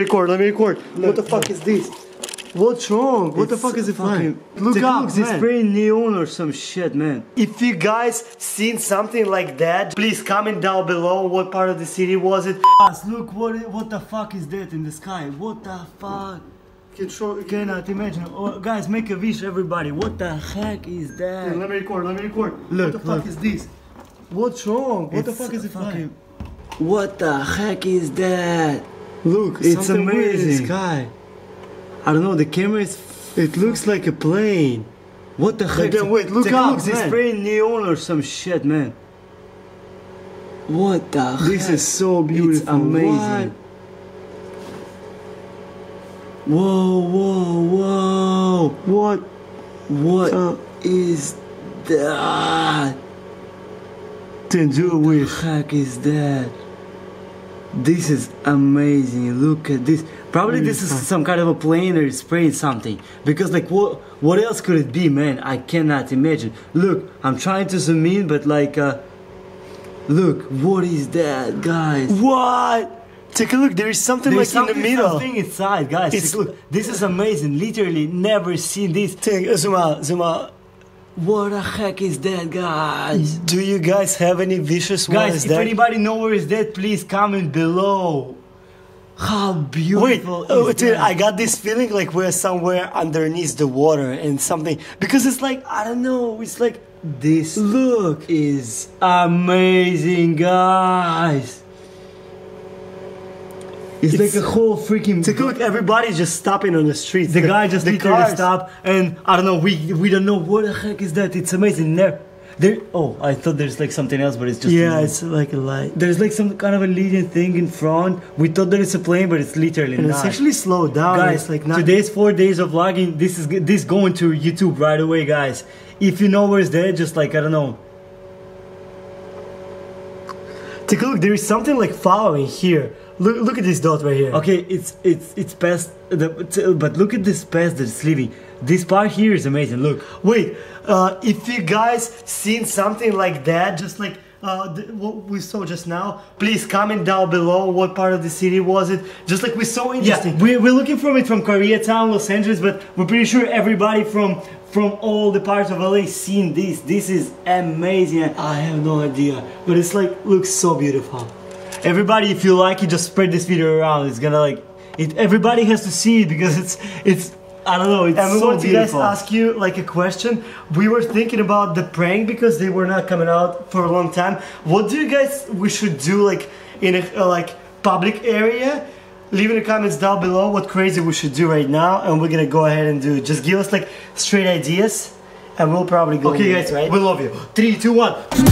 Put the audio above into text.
Record, let me record. what the fuck is this? What's wrong? What the fuck is it fucking? Look Take a up, look, they man. spraying neon or some shit, man. If you guys seen something like that, please comment down below what part of the city was it. Guys, look what what the fuck is that in the sky? What the fuck? Can show, Cannot imagine. Oh, guys, make a wish, everybody. What the heck is that? let me record, let me record. Look, what the fuck is this? What's wrong? What the fuck is it fucking? What the heck is that? Look, It's something weird in the amazing. sky. I don't know. The camera is. It looks like a plane. What the heck? then wait, look Take a up, Look, they man. spraying neon or some shit, man. What the This heck? is so beautiful. It's amazing. Whoa, whoa, whoa! What? What Uh, is that? Then do a wish. heck is that? This is amazing. Look at this. Probably this is some kind of a plane or spraying something. Because like what what else could it be, man? I cannot imagine. Look, I'm trying to zoom in, but like uh look, what is that, guys? What? Take a look. There is something There's like in the middle. something inside, guys. It's- look. This is amazing. Literally never seen this. Take, zoom out. Zoom out. What the heck is that, guys? Do you guys have any vicious what Guys, if that? anybody know where is that, please comment below. How Wait, beautiful oh, is dude? I got this feeling like we're somewhere underneath the water and something because it's like I don't know. It's like This look. is amazing, guys. It's, It's- like a whole freaking. Take a look. Everybody's just stopping on the streets. The guy just the literally cars. stopped, and I don't know. We we don't know what the heck is that. It's amazing. There, there. Oh, I thought there's like something else, but it's just. Yeah, it's like a light. There's like some kind of a leading thing in front. We thought that it's a plane, but it's literally And not. it's actually slowed down. guys, it's like not. today's four days of vlogging. This is this going to YouTube right away, guys. If you know where's that, just like I don't know. Take a look. There is something like following here. Look, look at this dot right here. Okay, it's it's it's past the but look at this path that's leaving. This part here is amazing. Look, Wait, uh, if you guys seen something like that, just like uh, what we saw just now, please comment down below what part of the city was it. Just like we saw yeah, interesting. we, we're looking from it from Koreatown, Los Angeles, but we're pretty sure everybody from from all the parts of LA seen this. This is amazing. I have no idea, but it's like looks so beautiful. Everybody, if you like it, just spread this video around. It's gonna like it. Everybody has to see it because it's it's. I don't know. It's And we so want to ask you like a question. We were thinking about the prank because they were not coming out for a long time. What do you guys we should do like in a uh, like public area? Leave in the comments down below what crazy we should do right now, and we're gonna go ahead and do it. Just give us like straight ideas, and we'll probably go. Okay, it, guys, right? we love you. Three, two, one.